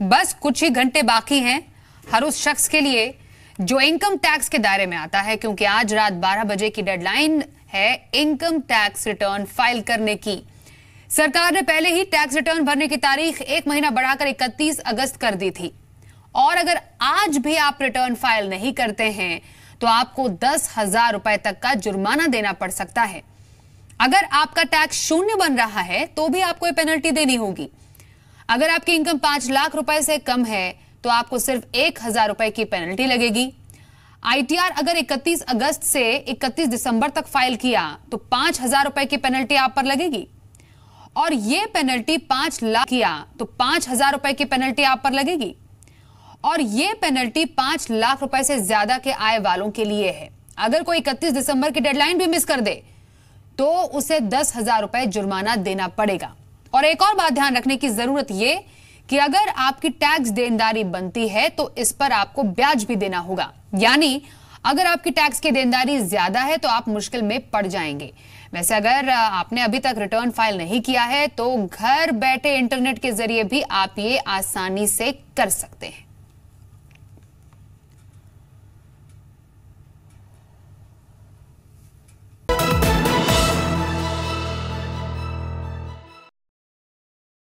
बस कुछ ही घंटे बाकी हैं हर उस शख्स के लिए जो इनकम टैक्स के दायरे में आता है, क्योंकि आज रात 12 बजे की डेडलाइन है इनकम टैक्स रिटर्न फ़ाइल करने की। सरकार ने पहले ही टैक्स रिटर्न भरने की तारीख एक महीना बढ़ाकर 31 अगस्त कर दी थी। और अगर आज भी आप रिटर्न फ़ाइल नहीं करते हैं तो आपको दस हज़ार रुपए तक का जुर्माना देना पड़ सकता है। अगर आपका टैक्स शून्य बन रहा है तो भी आपको पेनल्टी देनी होगी। अगर आपकी इनकम पाँच लाख रुपए से कम है तो आपको सिर्फ़ एक हज़ार रुपए की पेनल्टी लगेगी। आईटीआर अगर 31 अगस्त से 31 दिसंबर तक फ़ाइल किया तो पाँच हज़ार रुपए की पेनल्टी आप पर लगेगी। और यह पेनल्टी पाँच लाख किया तो पाँच हज़ार रुपए की पेनल्टी आप पर लगेगी। और यह पेनल्टी पाँच लाख रुपए से ज़्यादा के आय वालों के लिए है। अगर कोई इकतीस दिसंबर की डेडलाइन भी मिस कर दे तो उसे दस हज़ार रुपए जुर्माना देना पड़ेगा। और एक और बात ध्यान रखने की ज़रूरत यह कि अगर आपकी टैक्स देनदारी बनती है तो इस पर आपको ब्याज भी देना होगा। यानी अगर आपकी टैक्स की देनदारी ज़्यादा है तो आप मुश्किल में पड़ जाएँगे। वैसे अगर आपने अभी तक रिटर्न फ़ाइल नहीं किया है तो घर बैठे इंटरनेट के ज़रिए भी आप ये आसानी से कर सकते हैं।